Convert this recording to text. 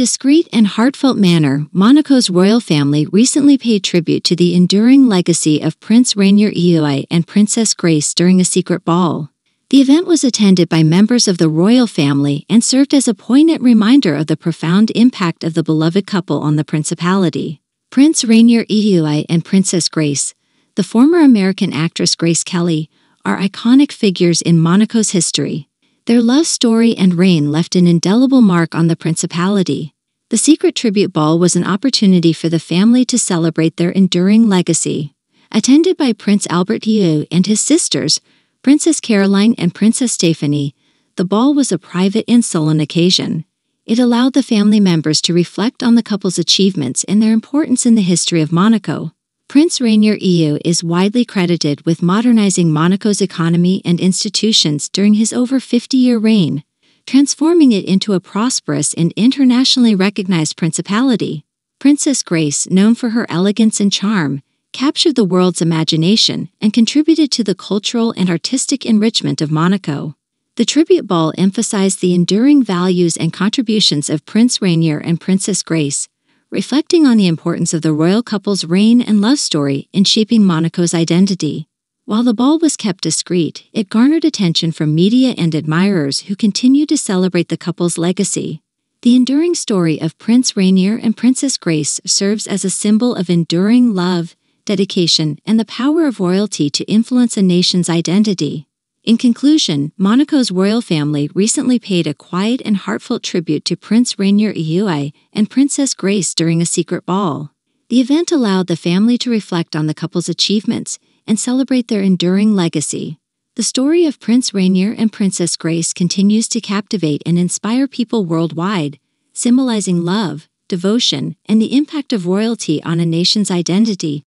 discreet and heartfelt manner, Monaco's royal family recently paid tribute to the enduring legacy of Prince Rainier III and Princess Grace during a secret ball. The event was attended by members of the royal family and served as a poignant reminder of the profound impact of the beloved couple on the principality. Prince Rainier III and Princess Grace, the former American actress Grace Kelly, are iconic figures in Monaco's history. Their love story and reign left an indelible mark on the principality. The secret tribute ball was an opportunity for the family to celebrate their enduring legacy. Attended by Prince Albert Iui and his sisters, Princess Caroline and Princess Stephanie, the ball was a private and solemn occasion. It allowed the family members to reflect on the couple's achievements and their importance in the history of Monaco. Prince Rainier III is widely credited with modernizing Monaco's economy and institutions during his over 50-year reign, transforming it into a prosperous and internationally recognized principality. Princess Grace, known for her elegance and charm, captured the world's imagination and contributed to the cultural and artistic enrichment of Monaco. The tribute ball emphasized the enduring values and contributions of Prince Rainier and Princess Grace, reflecting on the importance of the royal couple's reign and love story in shaping Monaco's identity. While the ball was kept discreet, it garnered attention from media and admirers who continued to celebrate the couple's legacy. The enduring story of Prince Rainier and Princess Grace serves as a symbol of enduring love, dedication, and the power of royalty to influence a nation's identity. In conclusion, Monaco's royal family recently paid a quiet and heartfelt tribute to Prince Rainier III and Princess Grace during a secret ball. The event allowed the family to reflect on the couple's achievements and celebrate their enduring legacy. The story of Prince Rainier and Princess Grace continues to captivate and inspire people worldwide, symbolizing love, devotion, and the impact of royalty on a nation's identity